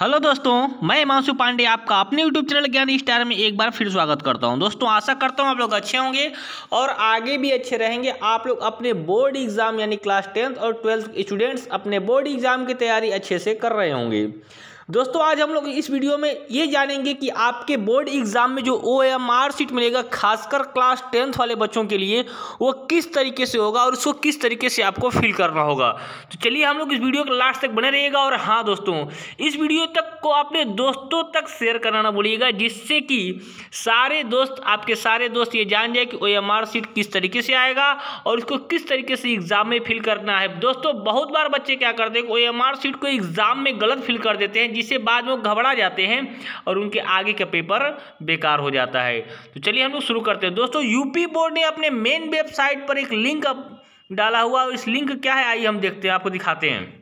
Hello दोस्तों, मैं हिमांशु पांडे आपका अपने यूट्यूब चैनल ज्ञान स्टार में एक बार फिर स्वागत करता हूँ। दोस्तों, आशा करता हूँ आप लोग अच्छे होंगे और आगे भी अच्छे रहेंगे। आप लोग अपने बोर्ड एग्ज़ाम, यानी क्लास टेंथ और ट्वेल्थ स्टूडेंट्स अपने बोर्ड एग्ज़ाम की तैयारी अच्छे से कर रहे होंगे। दोस्तों, आज हम लोग इस वीडियो में ये जानेंगे कि आपके बोर्ड एग्ज़ाम में जो ओ एम आर सीट मिलेगा, खासकर क्लास टेंथ वाले बच्चों के लिए, वो किस तरीके से होगा और उसको किस तरीके से आपको फिल करना होगा। तो चलिए हम लोग इस वीडियो के लास्ट तक बने रहिएगा और हाँ दोस्तों, इस वीडियो तक को अपने दोस्तों तक शेयर करना ना भूलिएगा, जिससे कि सारे दोस्त, आपके सारे दोस्त ये जान जाए कि ओ एम आर सीट किस तरीके से आएगा और इसको किस तरीके से एग्ज़ाम में फिल करना है। दोस्तों, बहुत बार बच्चे क्या करते हैं ओ एम आर सीट को एग्ज़ाम में गलत फिल कर देते हैं जिससे बाद में वो घबरा जाते हैं और उनके आगे का पेपर बेकार हो जाता है। तो चलिए हम लोग शुरू करते हैं। दोस्तों यूपी बोर्ड ने अपने मेन वेबसाइट पर एक लिंक डाला हुआ इस लिंक क्या है? आइए हम देखते हैं, आपको दिखाते हैं।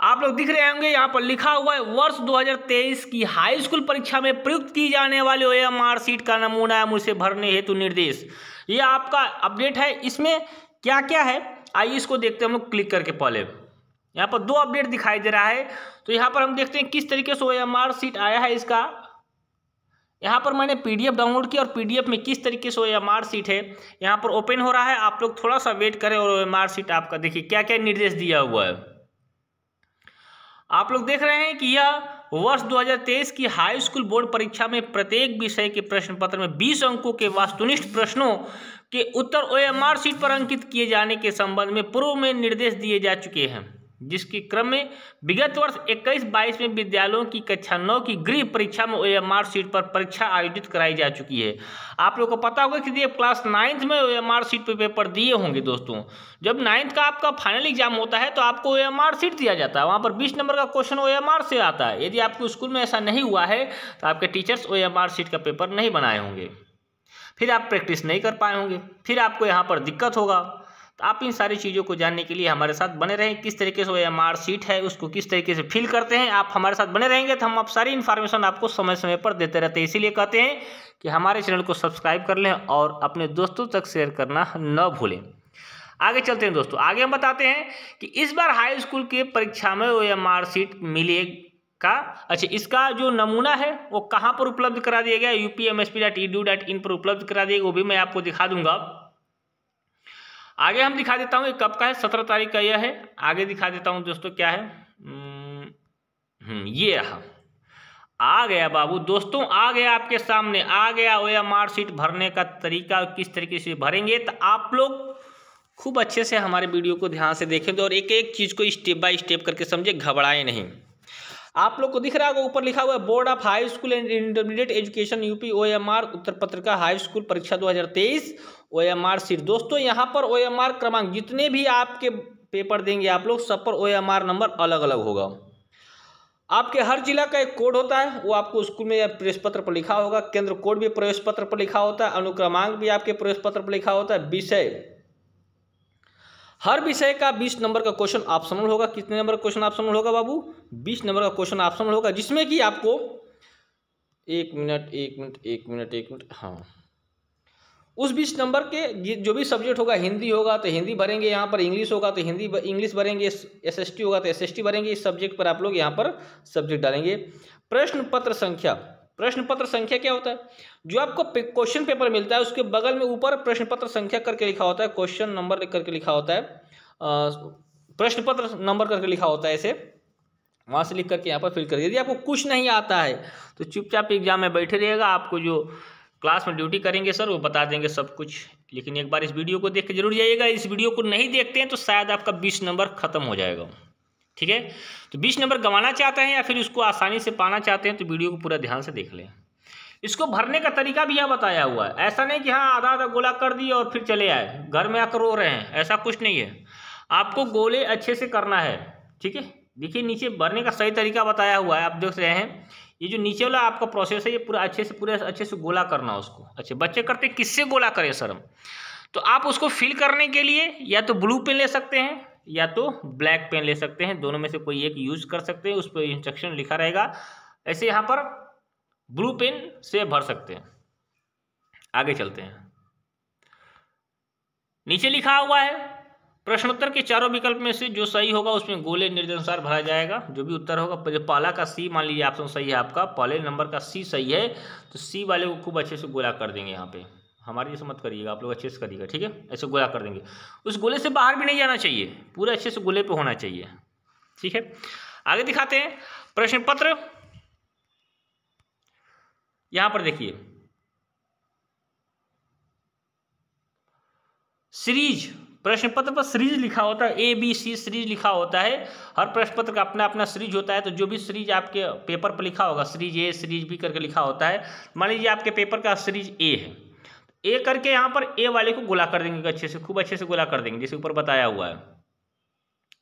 आप लोग दिख रहे होंगे, यहाँ पर लिखा हुआ है, वर्ष 2023 की हाई स्कूल परीक्षा में प्रयुक्त की जाने वाले ओ एम आर सीट का नमूना है, मुझसे भरने हेतु निर्देश। ये आपका अपडेट है। इसमें क्या क्या है? आइए इसको देखते हैं, हम लोग क्लिक करके पहले। यहाँ पर दो अपडेट दिखाई दे रहा है। तो यहाँ पर हम देखते हैं किस तरीके से ओ एम आर सीट आया है इसका। यहाँ पर मैंने पीडीएफ डाउनलोड किया और पीडीएफ में किस तरीके से ओ एम आर सीट है। यहाँ पर ओपन हो रहा है। आप लोग थोड़ा सा वेट करें और ओ एम आर सीट आपका देखिए क्या क्या निर्देश दिया हुआ है। आप लोग देख रहे हैं कि यह वर्ष 2023 की हाई स्कूल बोर्ड परीक्षा में प्रत्येक विषय के प्रश्न पत्र में 20 अंकों के वास्तुनिष्ठ प्रश्नों के उत्तर ओ एम आर सीट पर अंकित किए जाने के संबंध में पूर्व में निर्देश दिए जा चुके हैं। जिसके क्रम में विगत वर्ष 21-22 में विद्यालयों की कक्षा नौ की गृह परीक्षा में ओ एम आर सीट पर परीक्षा आयोजित कराई जा चुकी है। आप लोगों को पता होगा कि ये क्लास नाइन्थ में ओ एम आर सीट पर पेपर दिए होंगे दोस्तों, जब नाइन्थ का आपका फाइनल एग्ज़ाम होता है तो आपको ओ एम आर सीट दिया जाता है। वहाँ पर बीस नंबर का क्वेश्चन ओ एम आर से आता है। यदि आपके स्कूल में ऐसा नहीं हुआ है तो आपके टीचर्स ओ सीट का पेपर नहीं बनाए होंगे। फिर आप प्रैक्टिस नहीं कर पाए होंगे। फिर आपको यहाँ पर दिक्कत होगा। तो आप इन सारी चीज़ों को जानने के लिए हमारे साथ बने रहें। किस तरीके से वो एम आर सीट है, उसको किस तरीके से फिल करते हैं, आप हमारे साथ बने रहेंगे तो हम आप सारी इन्फॉर्मेशन आपको समय समय पर देते रहते हैं। इसीलिए कहते हैं कि हमारे चैनल को सब्सक्राइब कर लें और अपने दोस्तों तक शेयर करना न भूलें। आगे चलते हैं दोस्तों। आगे हम बताते हैं कि इस बार हाई स्कूल के परीक्षा में ओ एम सीट मिले का अच्छा इसका जो नमूना है, वो कहाँ पर उपलब्ध करा दिया गया? U P M S P dot E D dot in पर उपलब्ध करा दिया वो भी मैं आपको दिखा दूँगा। आगे हम दिखा देता हूँ ये कब का है, सत्रह तारीख का यह है। आगे दिखा देता हूँ दोस्तों क्या है। ये रहा। आ गया बाबू, दोस्तों आ गया आपके सामने, आ गया एम आर सीट भरने का तरीका, किस तरीके से भरेंगे तो आप लोग खूब अच्छे से हमारे वीडियो को ध्यान से देखें तो और एक एक चीज़ को स्टेप बाय स्टेप करके समझे, घबराए नहीं। आप लोग को दिख रहा होगा, ऊपर लिखा हुआ है, board of high school and intermediate education, UP O M R उत्तर पत्रिका हाई स्कूल परीक्षा 2023 ओ एम आर सीट। दोस्तों, यहाँ पर ओ एम आर क्रमांक जितने भी आपके पेपर देंगे आप लोग, सब पर ओ एम आर नंबर अलग अलग होगा। आपके हर जिला का एक कोड होता है, वो आपको स्कूल में या प्रवेश पत्र पर लिखा होगा, केंद्र कोड भी प्रवेश पत्र पर लिखा होता है, अनुक्रमांक भी आपके प्रवेश पत्र पर लिखा होता है, विषय हर विषय का बीस नंबर का क्वेश्चन ऑप्शनल होगा। कितने नंबर का क्वेश्चन ऑप्शनल होगा बाबू? बीस नंबर का क्वेश्चन ऑप्शनल होगा, जिसमें कि आपको एक मिनट एक मिनट एक मिनट एक मिनट हाँ। उस बीस नंबर के जो भी सब्जेक्ट होगा, हिंदी होगा तो हिंदी भरेंगे यहाँ पर, इंग्लिश होगा तो हिंदी इंग्लिश भरेंगे, एस एस टी होगा तो एस एस टी भरेंगे। इस सब्जेक्ट पर आप लोग यहाँ पर सब्जेक्ट डालेंगे। प्रश्न पत्र संख्या प्रश्न पत्र संख्या क्या होता है? जो आपको क्वेश्चन पेपर मिलता है, उसके बगल में ऊपर प्रश्न पत्र संख्या करके लिखा होता है क्वेश्चन नंबर लिख करके लिखा होता है। प्रश्न पत्र नंबर करके लिखा होता है ऐसे। वहाँ से लिख करके यहाँ पर फिल कर यदि आपको कुछ नहीं आता है तो चुपचाप एग्ज़ाम में बैठे रहिएगा, आपको जो क्लास में ड्यूटी करेंगे सर वो बता देंगे सब कुछ। लेकिन एक बार इस वीडियो को देख के ज़रूर जाइएगा। इस वीडियो को नहीं देखते हैं तो शायद आपका बीस नंबर खत्म हो जाएगा। ठीक है? तो बीस नंबर गंवाना चाहते हैं या फिर उसको आसानी से पाना चाहते हैं तो वीडियो को पूरा ध्यान से देख लें। इसको भरने का तरीका भी यहाँ बताया हुआ है। ऐसा नहीं कि हाँ आधा आधा गोला कर दिए और फिर चले आए। घर में आकर रो रहे हैं, ऐसा कुछ नहीं है। आपको गोले अच्छे से करना है, ठीक है? देखिए, नीचे भरने का सही तरीका बताया हुआ है। आप देख रहे हैं, ये जो नीचे वाला आपका प्रोसेस है, ये पूरा अच्छे से, पूरे अच्छे से गोला करना उसको। अच्छे, बच्चे करते किससे गोला करें सर हम तो आप उसको फिल करने के लिए या तो ब्लू पेन ले सकते हैं या तो ब्लैक पेन ले सकते हैं, दोनों में से कोई एक यूज़ कर सकते हैं, उस पर इंस्ट्रक्शन लिखा रहेगा। ऐसे यहाँ पर ब्लू पेन से भर सकते हैं। आगे चलते हैं। नीचे लिखा हुआ है, प्रश्नोत्तर के चारों विकल्प में से जो सही होगा उसमें गोले निर्देशानुसार भरा जाएगा। जो भी उत्तर होगा जो पहला का सी, मान लीजिए ऑप्शन सही है आपका, पहले नंबर का सी सही है तो सी वाले को खूब अच्छे से गोला कर देंगे यहाँ पे। हमारी जैसे मत करिएगा, आप लोग अच्छे से करिएगा, ठीक है? ऐसे गोला कर देंगे। उस गोले से बाहर भी नहीं जाना चाहिए, पूरे अच्छे से गोले पे होना चाहिए, ठीक है? आगे दिखाते हैं, प्रश्न पत्र। यहाँ पर देखिए, सीरीज़, प्रश्न पत्र पर सीरीज़ लिखा होता है, ए, बी, सी, सीरीज़ लिखा होता है। हर प्रश्न पत्र का अपना अपना सीरीज़ होता है तो जो भी सीरीज़ आपके पेपर पर लिखा होगा, सीरीज़ ए, सीरीज़ बी करके लिखा होता है। मान लीजिए आपके पेपर का सीरीज़ ए है ए करके यहाँ पर ए वाले को गुला कर देंगे, अच्छे से, खूब अच्छे से गुला कर देंगे, जैसे ऊपर बताया हुआ है।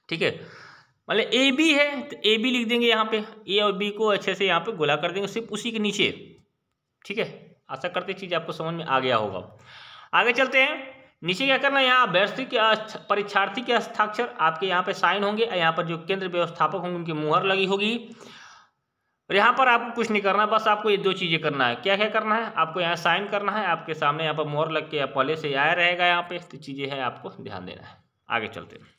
ठीक है? मतलब ए बी है तो ए बी लिख देंगे यहाँ पे। ए और बी को अच्छे से यहाँ पे गुला कर देंगे, सिर्फ़ उसी के नीचे। ठीक है? आशा करते चीज़ आपको समझ में आ गया होगा। आगे चलते हैं। नीचे क्या करना है? यहाँ अभ्यर्थी के परीक्षार्थी के हस्ताक्षर आपके यहाँ पे साइन होंगे यहाँ पर जो केंद्र व्यवस्थापक होंगे, उनकी मुहर लगी होगी। और यहाँ पर आपको कुछ नहीं करना, बस आपको ये दो चीज़ें करना है। क्या क्या करना है? आपको यहाँ साइन करना है, आपके सामने यहाँ पर मोहर लग के या पहले से आया रहेगा यहाँ पे। तो चीज़ें हैं आपको ध्यान देना है। आगे चलते हैं।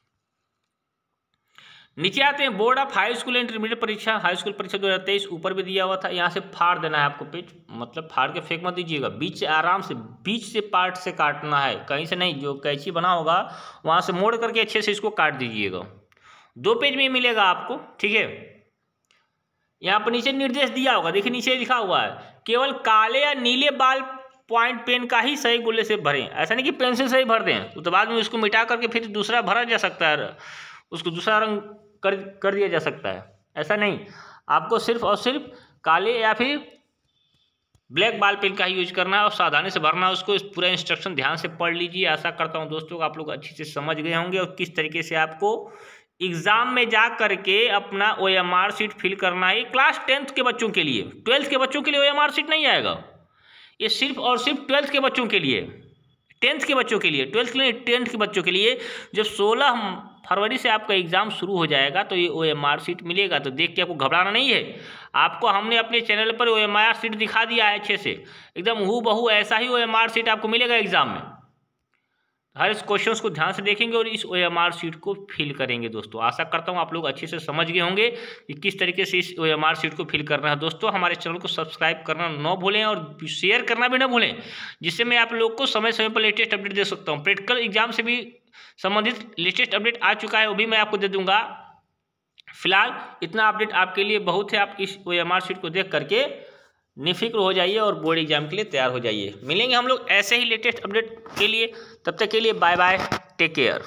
नीचे आते हैं, board of high school intermediate परीक्षा। हाई स्कूल परीक्षा दो हज़ार तेईस ऊपर भी दिया हुआ था। यहाँ से फाड़ देना है आपको पेज। मतलब फाड़ के फेंक मत दीजिएगा। बीच आराम से, बीच से पार्ट से काटना है। कहीं से नहीं, जो कैची बना होगा, वहाँ से मोड़ करके अच्छे से इसको काट दीजिएगा। दो पेज में मिलेगा आपको, ठीक है? यहाँ पर नीचे निर्देश दिया होगा, देखिए नीचे लिखा हुआ है, केवल काले या नीले बाल पॉइंट पेन का ही सही गोले से भरें। ऐसा नहीं कि पेंसिल से ही भर दें तो बाद में उसको मिटा करके फिर दूसरा भरा जा सकता है, उसको दूसरा रंग कर कर दिया जा सकता है। ऐसा नहीं, आपको सिर्फ़ और सिर्फ़ काले या फिर ब्लैक बाल पेन का ही यूज़ करना है और सावधानी से भरना है, उसको इस पूरा इंस्ट्रक्शन ध्यान से पढ़ लीजिए। आशा करता हूँ दोस्तों आप लोग अच्छे से समझ गए होंगे और किस तरीके से आपको एग्ज़ाम में जा कर के अपना O M R sheet fill करना है क्लास टेंथ के बच्चों के लिए। ट्वेल्थ के बच्चों के लिए ओ एम आर सीट नहीं आएगा। ये सिर्फ़ और सिर्फ़ ट्वेल्थ के बच्चों के लिए। टेंथ के बच्चों के लिए। ट्वेल्थ के लिए टेंथ के बच्चों के लिए। जब सोलह फरवरी से आपका एग्ज़ाम शुरू हो जाएगा तो ये ओ एम आर सीट मिलेगा। तो देख के आपको घबराना नहीं है। आपको हमने अपने चैनल पर ओ एम आर सीट दिखा दिया है अच्छे से। एकदम हु बहू ऐसा ही ओ एम आर सीट आपको मिलेगा एग्ज़ाम में। हर इस क्वेश्चन को ध्यान से देखेंगे और इस ओ एम आर सीट को फिल करेंगे दोस्तों। आशा करता हूँ आप लोग अच्छे से समझ गए होंगे कि किस तरीके से इस ओ एम आर सीट को फिल करना है। दोस्तों, हमारे चैनल को सब्सक्राइब करना न भूलें और शेयर करना भी ना भूलें, जिससे मैं आप लोग को समय समय पर लेटेस्ट अपडेट दे सकता हूँ। प्रैक्टिकल एग्ज़ाम से भी संबंधित लेटेस्ट अपडेट आ चुका है, वो भी मैं आपको दे दूँगा। फ़िलहाल इतना अपडेट आपके लिए बहुत है। आप इस ओ एम आर सीट को देख करके निफिक्र हो जाइए और बोर्ड एग्ज़ाम के लिए तैयार हो जाइए। मिलेंगे हम लोग ऐसे ही लेटेस्ट अपडेट के लिए। तब तक के लिए बाय बाय टेक केयर।